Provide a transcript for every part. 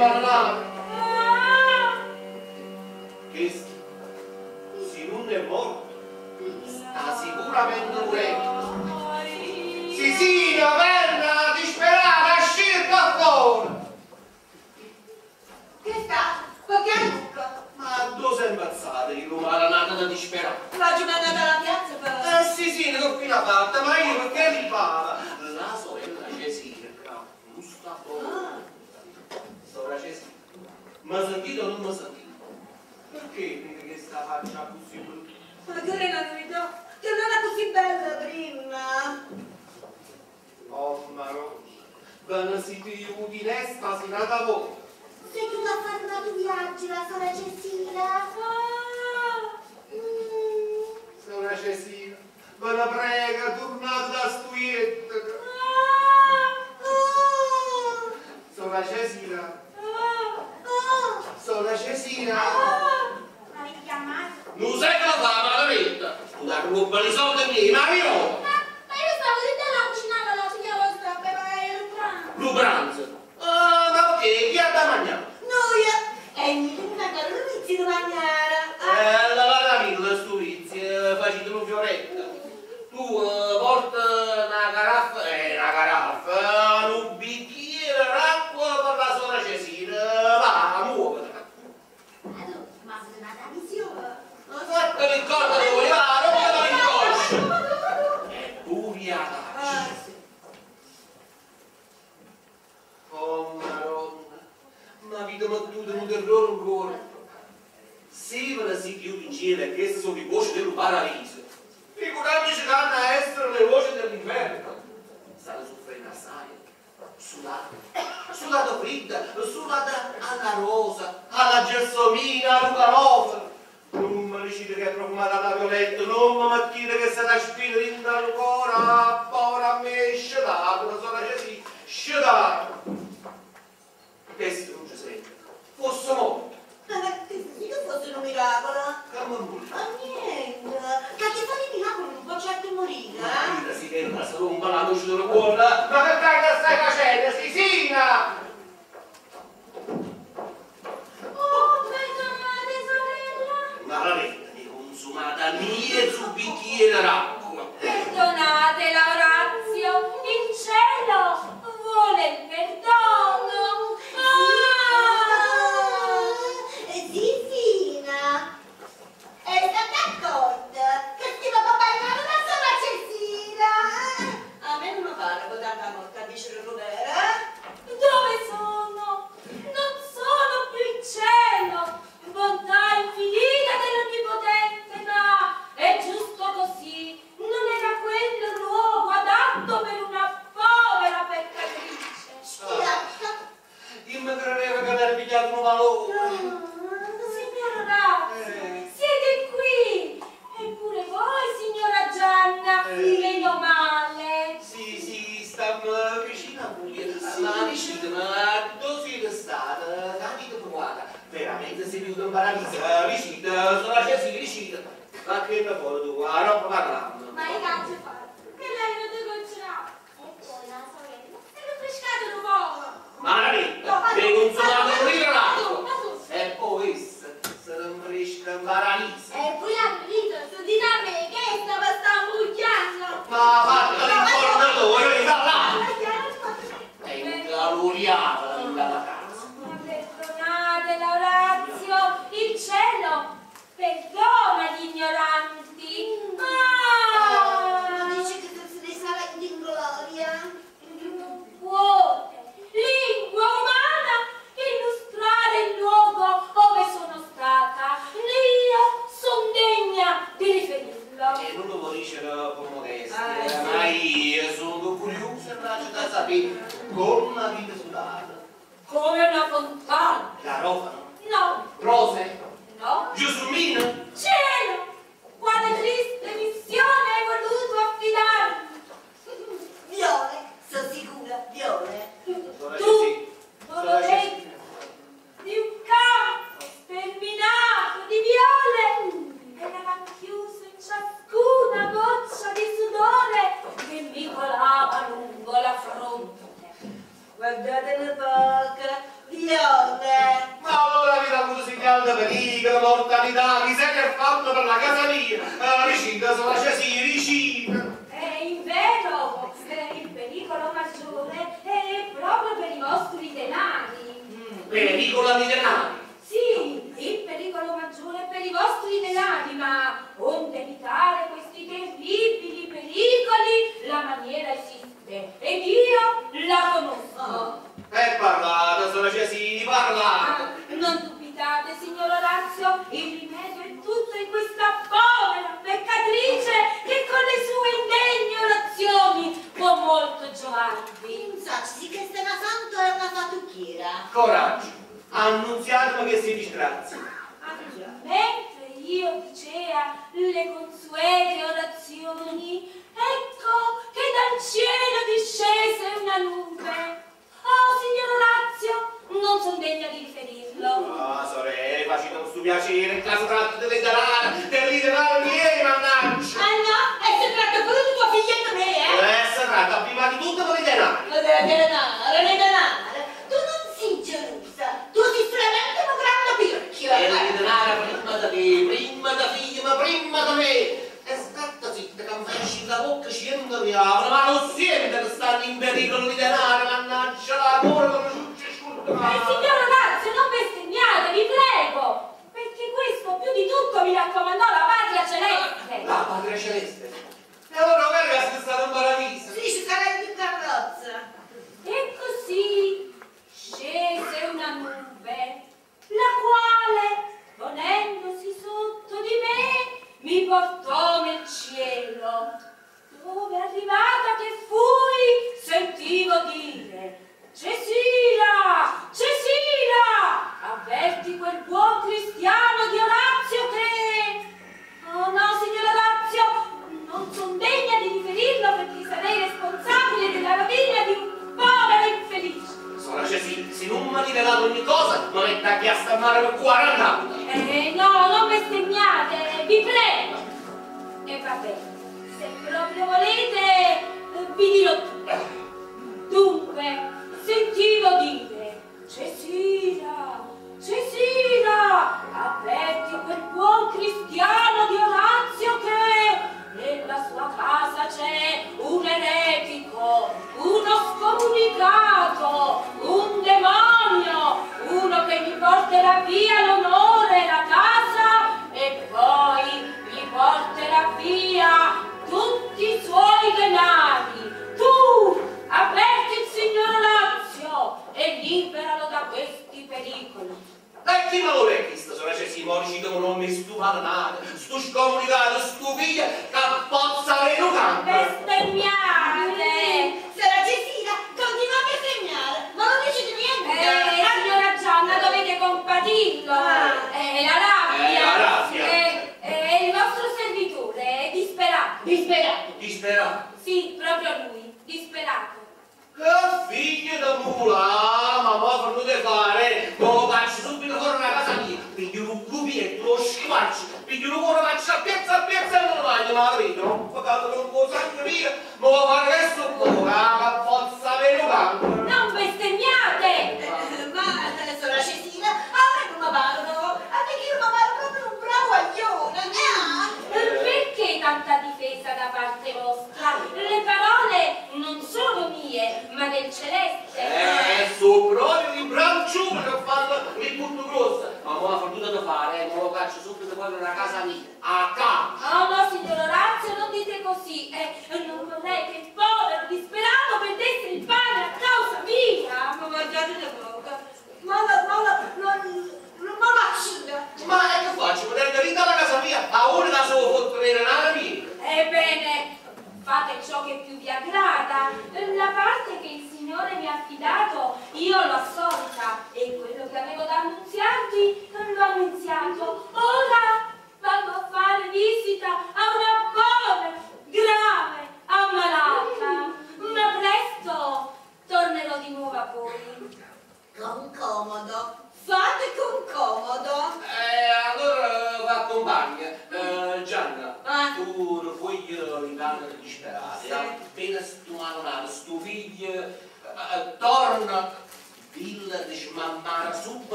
parlare. Che se non è morto, sta sicuramente morendo. Sì, sì, la verna disperata, a fuori. Che sta? Qualche amico? Ma dove sei ammazzata di Roma, nata da disperata? La giornata dalla piazza però. Eh sì, sì, ne ho appena parte, ma io perché ma sentito o non mi sentito? Perché crede che sta faccia così brutta? Ma che la verità che non era così bella prima. Oh, Marocco, vanno si di resta, si nata voi. Sei tu a fare un altro viaggio, la sola Cecilia. Ah. Mm. Sola Cecilia, vanno prega, tornate da stuietta. Ah. Ah. Sola Cecilia sono Cesina. Ah, ma mi chiamate? Non sai che la fa, la Tu la ruba di soldi miei, ma io. Ma, io stavo di te la cucinata la figlia vostra per fare il pranzo. il pranzo? Ah, ma perché? Chi ha da mangiare? Noi. Eh, e mi dico una carolizia da mangiare. Ah. Eh, la vada amico, questo vizio, eh, facete un fioretto. Tu, eh,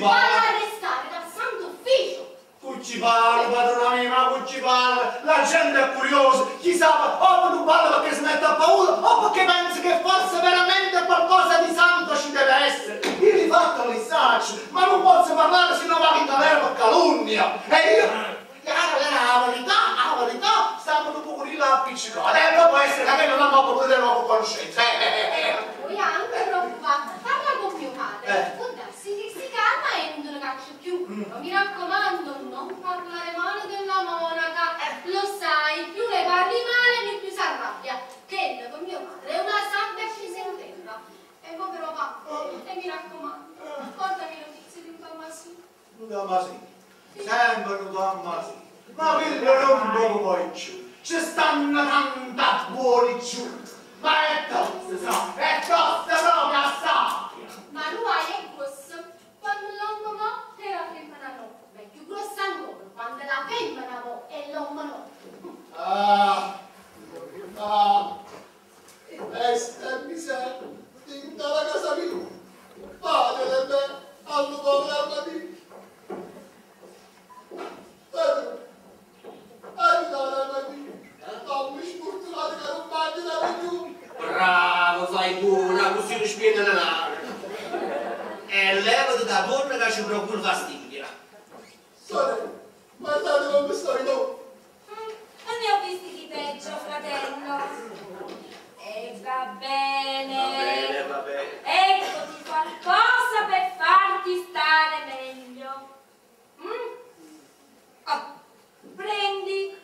parla! arrestare dal santo ufficio! Tu padrona mia, ma tu! La gente è curiosa, chissà, o non parla perché si mette a paura, o perché pensa che forse veramente qualcosa di santo ci deve essere! Io li faccio il risaggio, ma non posso parlare se non va in galera per calunnia! faccio più. Mm. Mi raccomando, non parlare male della monaca. Eh. Lo sai, più ne parli male, più si arrabbia. Che con mio padre è una sabbia scesa in terra. E povero Pacco, e mi raccomando, portami notizie di un Dammasino. Un Dammasino? Sì. Sempre un Dammasino. Ma mi non lo voglio. Ci stanno tanta buoni giù. Ma è tosta, sa, è tosta proprio a sabbia. Ma lui è questo, quando lo no? te la femmina no, ma è più grossa ancora, quando la femmina no è l'uomo no. Ah, ah, eh, eh, questa miseria, tinta la casa mia, padre le me, allo povera mattina. Bravo, fai buona, così non spiega la proprio fastidio. Sorella, guardate come sto io. Mm, ne ho visti di peggio, fratello. E va bene. Va bene, va bene. Eccoti qualcosa per farti stare meglio. Mm? Ah, prendi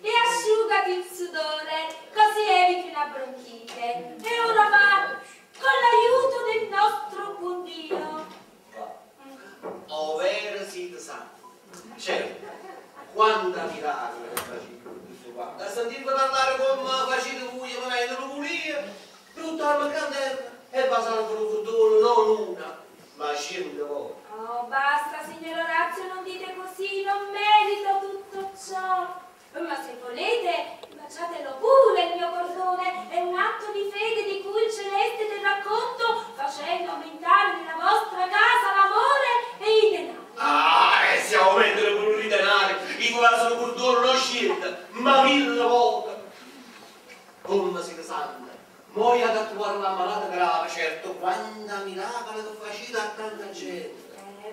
e asciugati il sudore, così eviti una bronchite. E ora va, con l'aiuto del nostro buon Dio. Ovvero siete santi. Certo, quanta miracolo che facete questo qua. Da sentirvi parlare come facete voi, mi vengono pulire, buttare la candela e passare per un fortuna, non una, ma cento volte. Oh, basta, signor Orazio, non dite così, non merito tutto ciò. Ma se volete, baciatelo pure il mio cordone, è un atto di fede di cui il celeste terrà conto, facendo aumentare nella vostra casa l'amore e i denari. Ah, e stiamo a mettere pure i denari, i sono pur non scelta, ma mille volte. Come siete santi, voi ad attuare la malata grave, certo, quanta miracolo che facete a tanta gente.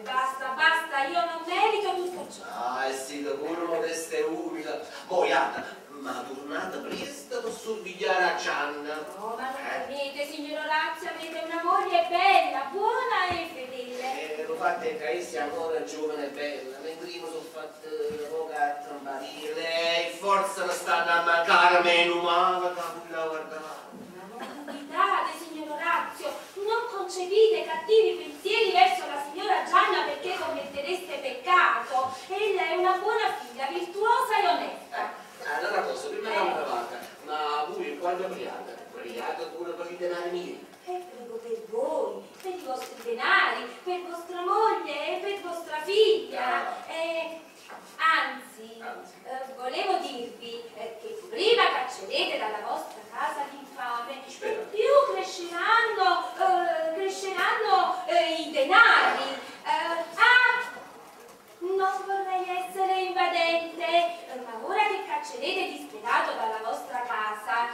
Eh, basta, basta, io non merito tutto ciò. Ah, e siete pure modesta e umile. Voi, Anna, ma tornate presto per sorvigliare a Gianna. Oh, ma non Eh, capite, signor Orazio, avete una moglie bella, buona e fedele. eh, lo fate che essi ancora giovane e bella, mentre io sono fatto poco a trombarire, lei forse la stanno a mancare meno male, capilla, guardate. Ma non dubitate, signor Orazio, non concebite cattivi pensieri verso signora Gianna perché commettereste peccato. Ella è una buona figlia, virtuosa e onesta. Allora cosa, prima che mi vada, ma voi quando briate, briate pure per i denari miei. E prego per voi, per i vostri denari, per vostra moglie e per vostra figlia. E, anzi, Anzi. eh, volevo dirvi eh, che prima che accedete dalla vostra casa d'infame, Spera. più cresceranno, eh, cresceranno eh, i denari. Eh, ah, non vorrei essere invadente, ma ora che caccerete disperato dalla vostra casa,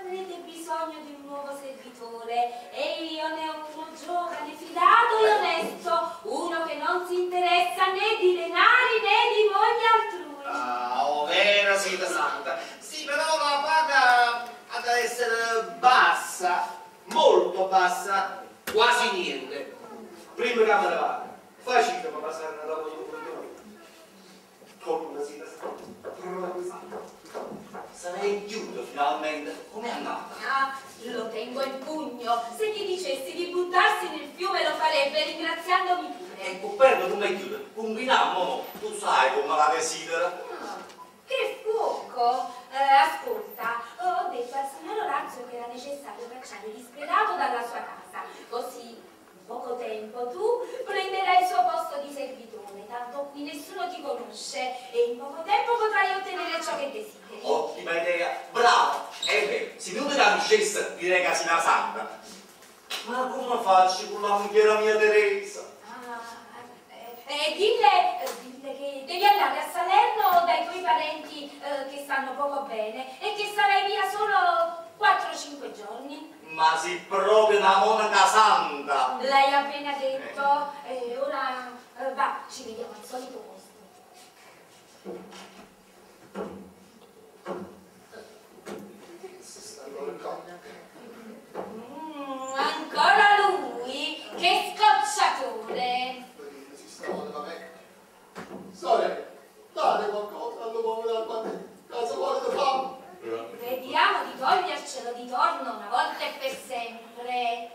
avrete bisogno di un nuovo servitore e io ne ho uno giovane, fidato e onesto, uno che non si interessa né di denari né di moglie altrui. Ah, oh, vera siete santa. Sì, però la paga ha da essere bassa, molto bassa, quasi niente. Prima ne vada, facile per passare una roba di un Come siete santa? Sarei chiuso finalmente. Com'è andata? Ah, lo tengo in pugno. Se gli dicessi di buttarsi nel fiume lo farebbe ringraziandomi pure. Ecco, non mi chiudere, combiniamo, tu sai come la desidera. Ah, Che fuoco! Eh, ascolta, ho detto al signor Orazio che era necessario cacciare disperato dalla sua casa, così poco tempo tu prenderai il suo posto di servitore, tanto qui nessuno ti conosce e in poco tempo potrai ottenere ciò che desideri. Ottima idea, bravo! E beh, se tu mi la ducessa direi che si una santa. Ma come faccio con la moglie mia Teresa? Ah, eh, eh, dille, eh, dille che devi andare a Salerno dai tuoi parenti eh, che stanno poco bene e che sarai via solo 4-5 giorni. Ma sei proprio una monaca santa! L'hai appena detto, e ora eh, va, ci vediamo al solito posto. Si stanno le cose. Mm, ancora lui? Che scocciatore! Si stanno le vabbè. Sorella, date qualcosa all'uomo della quante cosa volete Vediamo di togliercelo di torno una volta e per sempre.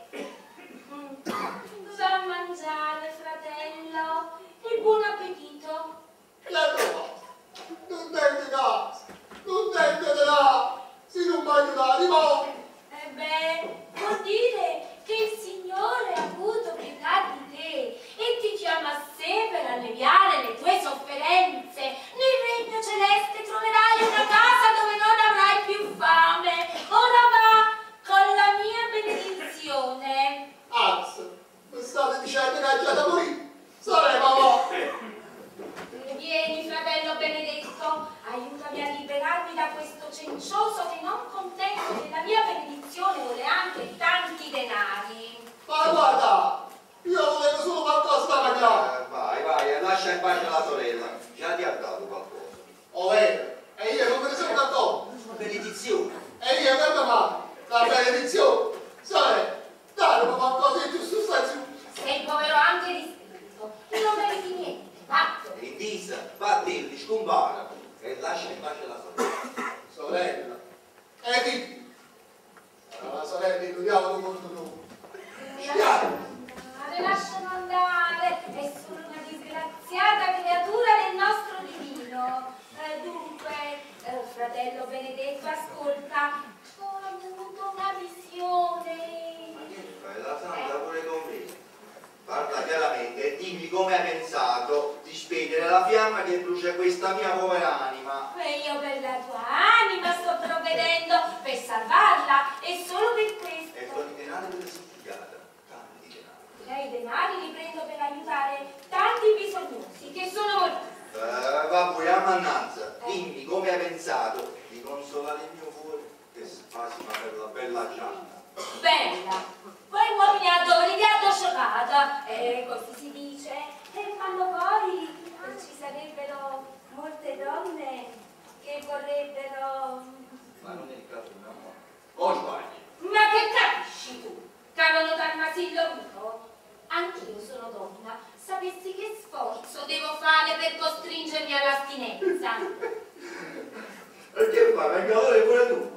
A mangiare, fratello, e buon appetito. L'hai trovato? Non tende casa, non tende di là, se non aiutati voi. E beh, vuol dire che il Signore ha avuto pietà di te e ti chiama a sé per alleviare le tue sofferenze. Nel regno celeste troverai una casa dove bella Gianna. Bella, voi uomini adori di addosciocata, e così si dice, e quando poi ci sarebbero molte donne che vorrebbero... Ma non è il caso di. O sbagli? Ma che capisci tu, caro Dalmasillo mio? Anch'io sono donna, sapessi che sforzo devo fare per costringermi all'astinenza. E che fai? Vengatore pure tu?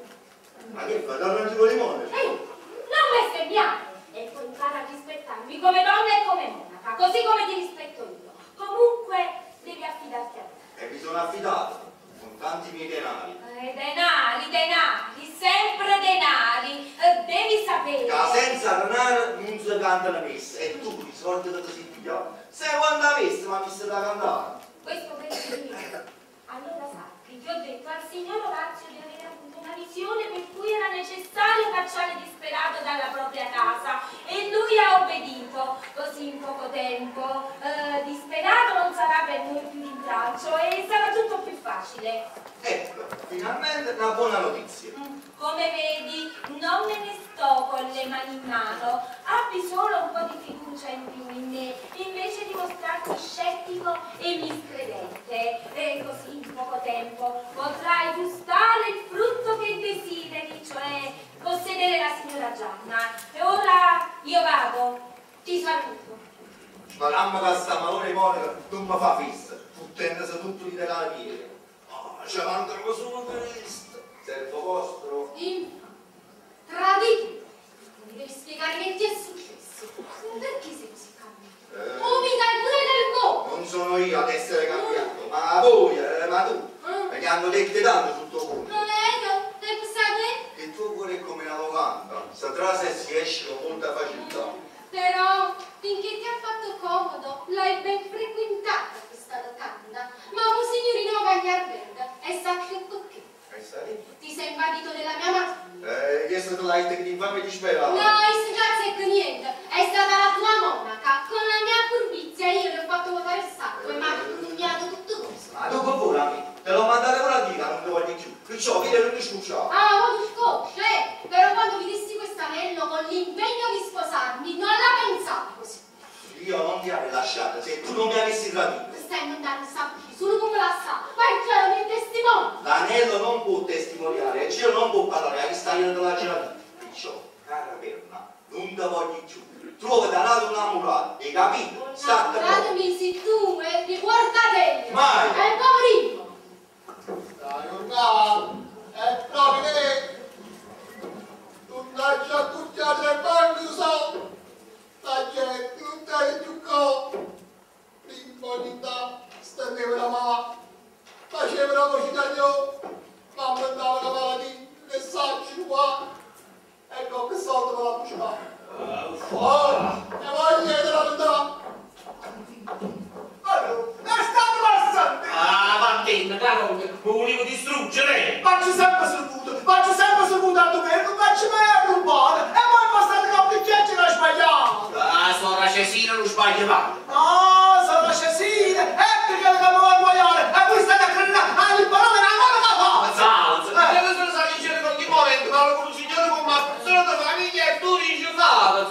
Ma che fai? T'arrangi con i monaci? Ehi, non bestemmiare! E poi impara a rispettarmi come donna e come monaca, così come ti rispetto io. Comunque devi affidarti a me. E mi sono affidato con tanti miei denari. Eh, denari, denari, sempre denari. Eh, devi sapere. Che senza denaro non si canta la messa. E tu risolti da così pigliato. Sei quando la messa, ma mi stai da cantare. Questo per dire. Allora sappi che ho detto al signor Orazio di una visione per cui era necessario cacciare disperato dalla propria casa e lui ha obbedito. Così in poco tempo eh, disperato non sarà per noi più rintraccio e sarà tutto più facile. Ecco, finalmente una buona notizia. Mm, Come vedi, non me ne sto con le mani in mano, abbi solo un po' di fiducia in più in me, invece di mostrarti scettico e miscredente. E così in poco tempo potrai gustare il frutto che desideri, cioè possedere la signora Gianna. E ora io vado, ti saluto. Ma mamma che sta malore monaca non mi fa fissa. Fottendosi tutto di denaro pieno. C'è andrò solo per questo. Servo vostro. Infame, tradito. Mi devi spiegare che ti è successo. Perché sei così cambiato? Eh. Oh, mi dai pure del mondo. Non sono io ad essere cambiato, ma voi, eh, ma tu. Me ne hanno detto tanto sul tuo cuore. Non è io, devo sapere. Il tuo cuore è come una locanda, si trasa e si esce con molta facilità. Però, finché ti ha fatto comodo, l'hai ben frequentata questa locanda. Ma un signorino Gagliardella, e sa che tocchi. Ti sei invadito della mia macchina. Eh, è stato l'arte che infame ti sperava. No, il grazie che niente. È stata la tua monaca. Con la mia furbizia io le ho fatto votare il sacco e mi ha tutto tutto questo. Ma dopo voi, te l'ho mandato con la dica, non te voglio più. Perciò, vedi, non mi scucciare. Ah, ma tu scoccia, eh? Però quando mi dissi quest'anello con l'impegno di sposarmi, non la pensavo così. Io non ti avrei lasciato se tu non mi avessi tradito. Stai mandando sappi solo come la sa. Ma è chiaro che è testimone. L'anello non può testimoniare, il cielo non può parlare, hai visto io della gelatina. Perciò, cara perna, non te voglio più. Trova da lato una murata, hai capito? State Guardatemi se tu e ti guardate. Mai. È poverino. Dai, ormai, è proprio che tu dai già tutti a tre banchi, so. La gente non te più co. L'impunità, stendeva la mano, faceva la voce taglio, ma mandava la malattia, che sacci qua. Ecco che soldo me la pucciava. Oh, e voglio della verità. Allora, è stato passante. Ah, Martina, caro, mi volevo distruggere! Faccio sempre sul punto, faccio sempre sul punto al governo, faccio mai rubare e poi passate con il chiacchiere a sbagliato. Ah, sora Cesina non sbaglia mai! No, sono Cesina, ecco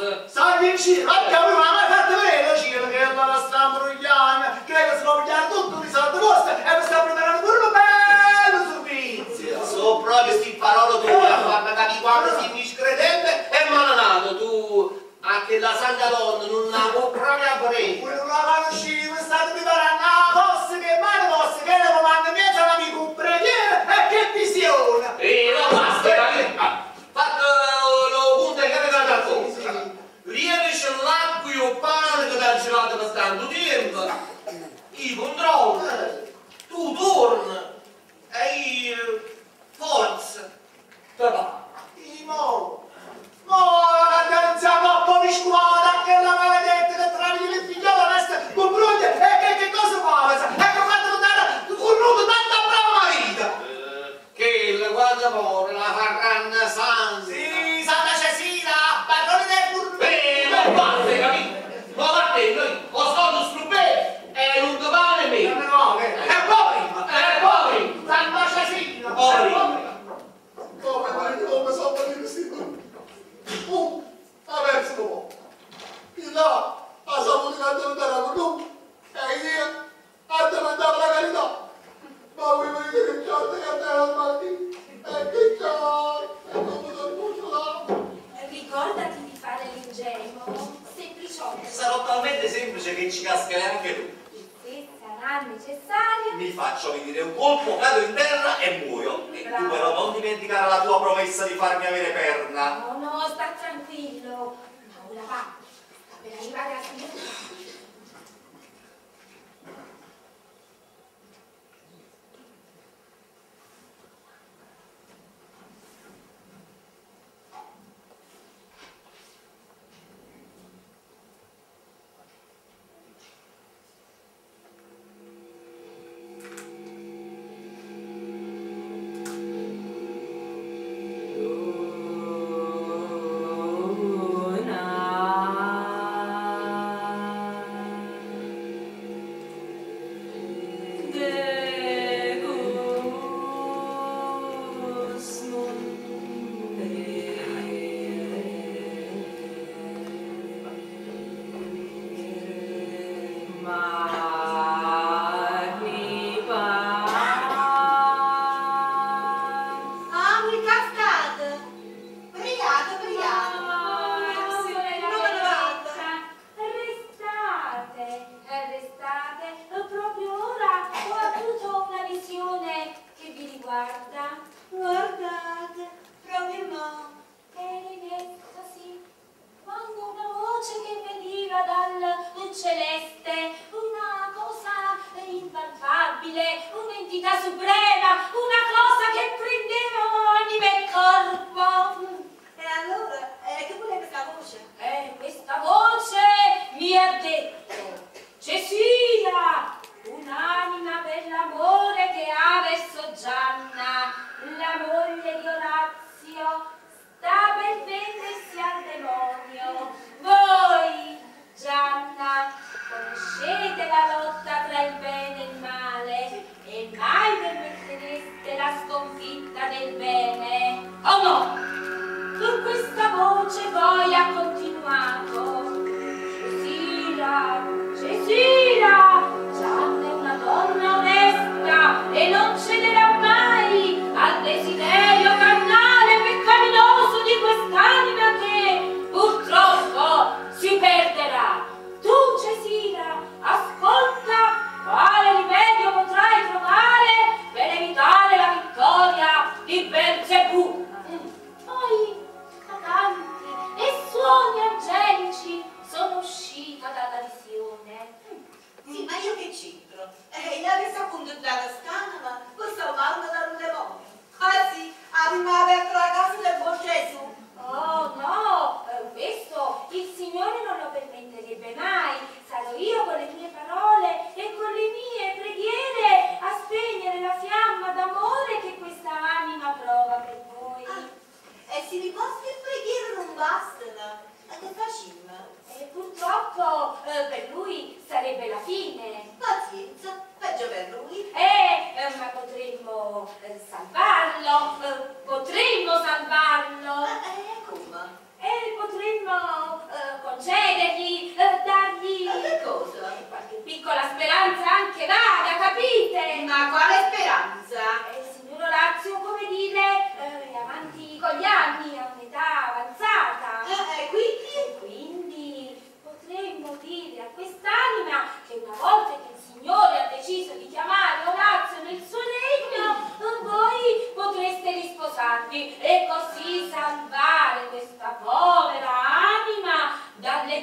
Salve in giro, andiamo ma mai fatto vedere la cina che è la nostra ambrogliana, che è la sua ambrogliana tutto di salto vostra e mi sta preparando pure un bello servizio. So proprio sti parole tue la fanno da di quando si miscredente e malanato tu. A che la Santa Donna non la può proprio aprire. Pure una mano uscire, mi state preparando ah, la vostra che male vostra che la comanda mia, amico un preghiera e che visione. E la basta. riesce l'acqua o pane che ti ha girato per tanto tempo, i controlli, tu torni e io forza, te va. E mo, mo la andiamo a po' di scuola che la maledetta che tra le figliole resta con bruglia e che cosa fa?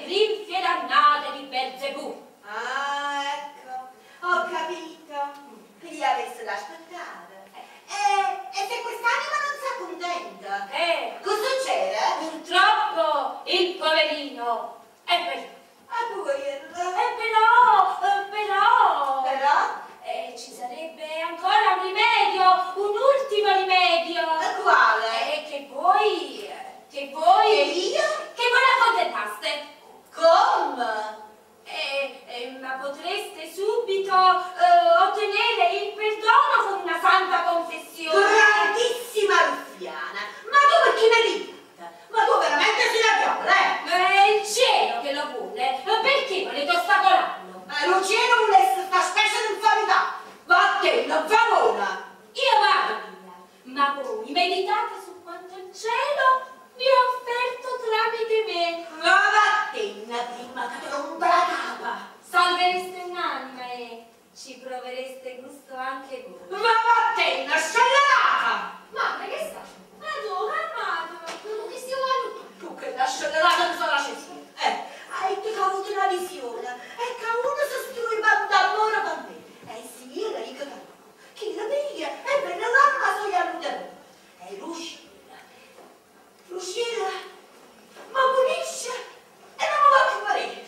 grinfie dannate di Belzebù. Ah, ecco, ho capito. Gli avessero da aspettare. E, e se quest'anima non si contenta? Eh, cosa succede? Purtroppo il poverino è per... Ah, poverino? Eh, però, eh, però... Però? Eh, ci sarebbe ancora un rimedio, un ultimo rimedio. E quale? Eh, che voi... Eh, che voi... E io? Che voi la contentaste. Come? Eh, eh, ma potreste subito eh, ottenere il perdono con una santa confessione. Grandissima ruffiana, ma tu perché ne ridi? Ma tu veramente sei la viola, eh? È il cielo che lo vuole, eh, Ma perché volete ostacolarlo? Eh, lo cielo vuole sta specie di infamità, va a te, la favola! Io vado, via. ma voi meditate su quanto il cielo gli ho offerto tramite me. Ma vattene prima che te non bracava. Salvereste un'anima e ci provereste gusto anche voi. Ma vattene, scellerata! Mamma, che sta? Ma tu, calmato, tu che si vuole? Tu che la scellerata non so la cesina. Eh, hai avuto una visione. Eh, e che uno si struiva d'amore per me. Eh, e si era ricca che la veglia e eh, per la lama sono andata. E ruscia. Lucilla, ma pulisce e non va più parere.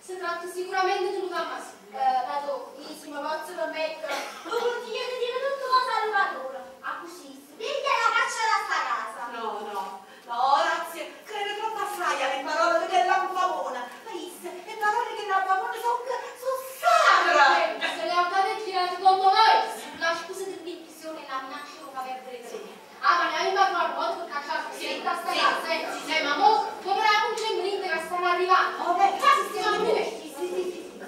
Si tratta sicuramente di Luca Massi. Eh, Pato, io se mi posso permettere, non ti chiede di dire tutto cosa al Patoro. A così, si piglia la caccia da sta casa. No, no, no, Orazio, crede troppo a fraia le parole che l'anfamona. Ma isse, le parole che l'anfamona sono so sacre. Eh, Se le avete girate contro voi, la scusa dell'invisione la minaccia non aveva pregare. Ah, ma ne hai imparato al modo per cacciare Sì, sta sta sì, casa, eh? sì, sì. Eh, ma mo, come la cuccia in brinde che stanno arrivando? Oh, beh, Quasi stiamo sì, diversi. sì, sì, sì, sì.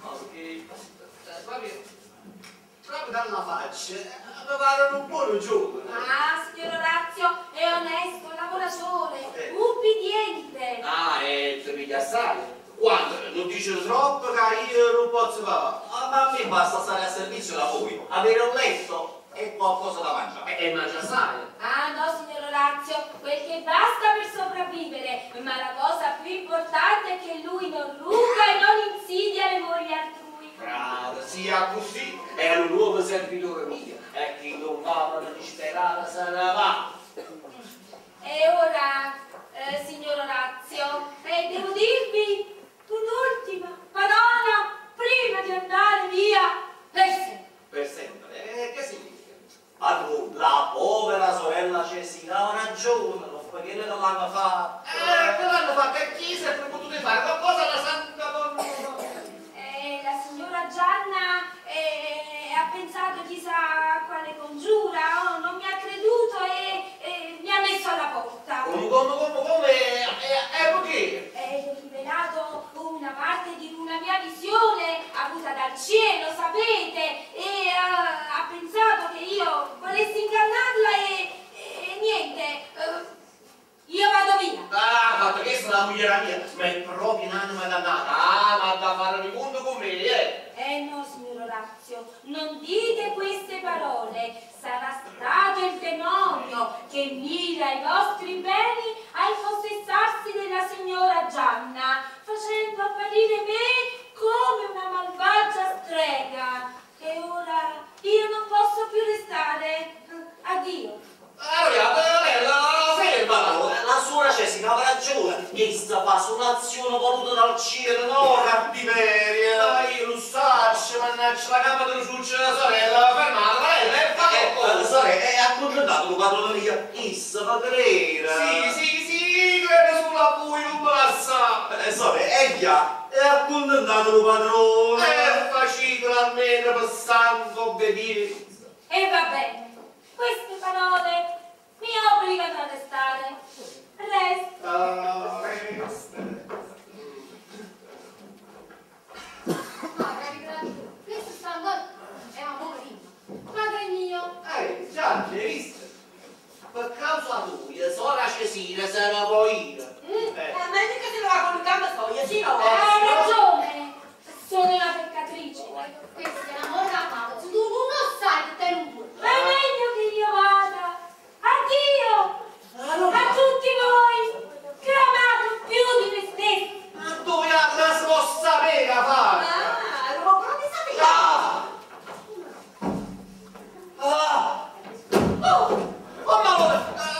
Ma che... eh, Proprio... Proprio dalla faccia, eh, mi pare un buono giovane. Ah, signor Orazio, è onesto, lavoratore, Eh. ubbidiente. Ah, e ti piglia assai. Quando non dice troppo che io non posso fare. Ah, ma a me basta stare a servizio da voi, avere un letto e qualcosa da mangiare. E mangia assai. Ah no, signor Orazio, quel che basta per sopravvivere, ma la cosa più importante è che lui non ruba e non insidia le mogli altrui. Brava, sia così. È un nuovo servitore mio. E chi non va una disperata se ne va. E ora, eh, signor Orazio, eh, devo dirvi un'ultima parola prima di andare via per sempre. Per sempre. E che significa? Ma tu, la povera sorella Cesina ha ragione, lo puoi dire che l'hanno fatto. Eh, che l'hanno fatto e chi si è potuto fare qualcosa alla Santa Donna? Eh, la signora Gianna eh, ha pensato chissà quale congiura, oh, non mi ha creduto e, e mi ha messo alla porta. Come, come, come, come? E, e perché? E gli ho rivelato una parte di una mia visione avuta dal cielo, sapete, e ah, ha pensato che io volessi ingannarla e, e niente, eh, io vado via. Ah, fatto che sta la moglie mia, ma è proprio un'anima dannata. Ah, ma da fare il mondo con me, eh? Eh no, signor Orazio, non dite queste parole. Sarà stato il demonio che mira i vostri beni a impossessarsi della signora Gianna, facendo apparire me come una malvagia strega. E ora io non posso più restare. Addio. La ha ragione, essa fa un'azione voluta dal cielo, no, cattiveria. Dai, lo saccio, mannaggia la capa del succio della sorella, fermatela, eh, e fa Eh, qualcosa. sorella, è accontentato il padrone mio, essa fa credere. Sì, sì, sì, crede sulla cui non passa. Eh, sorella, è già, è accontentato il padrone. È facile almeno per santo obbedienza. E va bene. Queste parole mi obbligano a restare. Resta. Grazie. Questo sta andando. È un poverino. Padre mio. Eh, già, hai visto? Per causa tua, sora Cesina se ne può ir. Mm, Eh. È meglio che se ne va con il gambo soglia, sì, no? Hai ragione. Sono una peccatrice. Questo è l'amore amato. Se tu non sai che te non puoi. È meglio che io vada. Addio a tutti voi che amate più di me stessi. Ma dove la sposta mega fa? Ah, avevo proprio saputo. Ah! Ah! Oh! Oh ma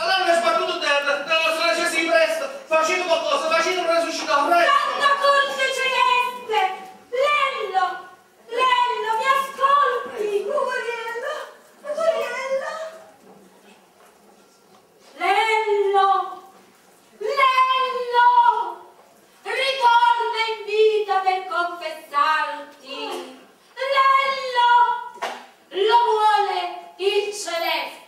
l'hanno sbattuto terra, la sora Cesina presto, facendo qualcosa, facendo resuscitare presto! Santa Corte Celeste! Lello! Lello, mi ascolti! Ugoriello, Ugoriello. Lello! Lello! Ritorna in vita per confessarti! Lello! Lo vuole il Celeste!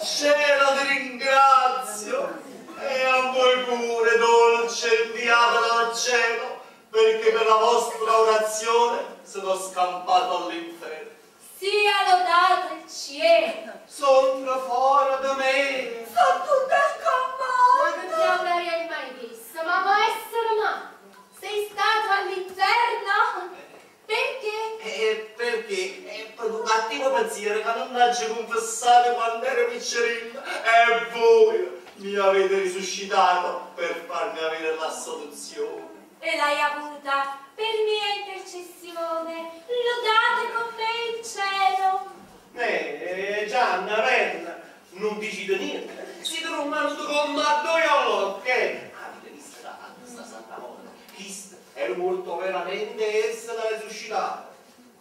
Cielo ti ringrazio e a voi pure dolce inviata dal cielo perché per la vostra orazione sono scampato all'inferno. Sia lodato il cielo! Sono fuori da me piccerina, e voi mi avete risuscitato per farmi avere la soluzione. E l'hai avuta per mia intercessione. Lodate con me il cielo. Eh, Gianna, Renna, non decide niente. Siete romanuto con Maddoiolo, che avete visto la santa moda. Cristo era morto veramente essa da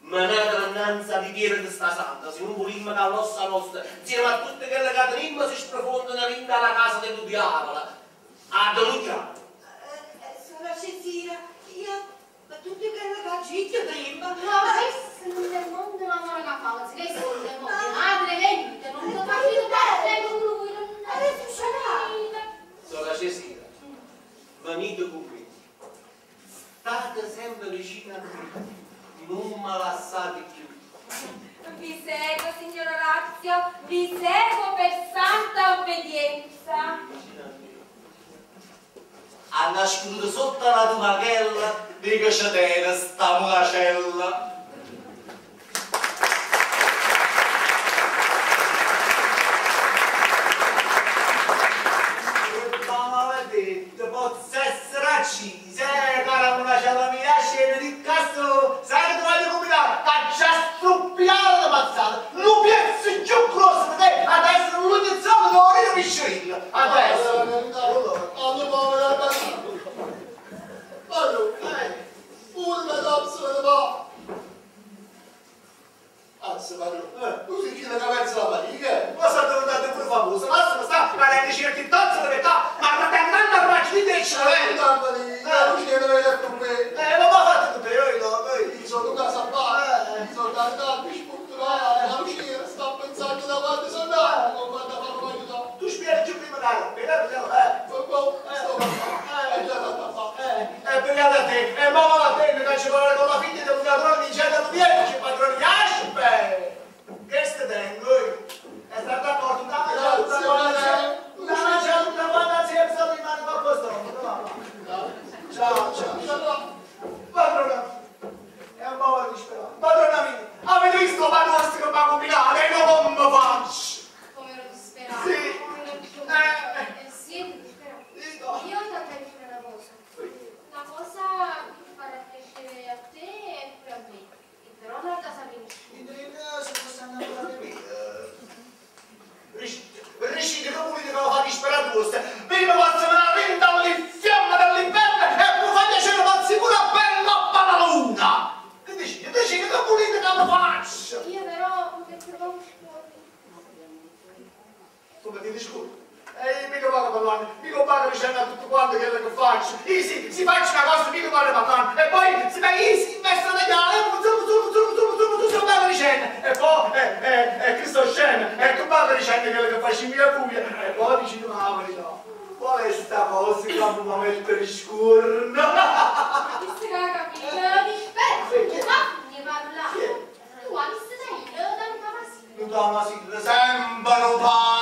Ma l'annanza di Piero di sta santa, se non volimmo che l'ossa nostra, insieme a tutte quelle che tenimmo, si sprofondano in alla casa dello diavolo. A denunciare. Eh, eh, Suora Cesira, io, ma tutti quelli che agite prima. Ma questo non è il mondo una monaca falsa, che sono le monache, madre venite, non lo capito parte con lui, non Adesso sarà. Sora Cesira, venite con me. State sempre vicino a me. Non mi lasciate più. Vi seguo, signor Orazio, vi seguo per santa obbedienza. Me. Ha nascuto sotto la tua machella, dico c'è te sta mulacella. Ti discuto? E mica vado a parlare, mica vado a tutto quanto quello che faccio. Io sì, si faccio una cosa, mica vado a parlare. E poi si va, io si investo negli altri, e tu, tu, tu, tu, tu, tu, tu, vado dicendo. E poi, eh, eh, eh, Cristo scena, e tu vado dicendo quello che faccio mia figlia. E poi dici tu la verità. Qual è sta cosa che mi mettere in scurno? Visto che la capito, me lo disperso. Ma ne parlare. Tu hai visto da io, da un tamasino. Non dà una sigla, sempre non fa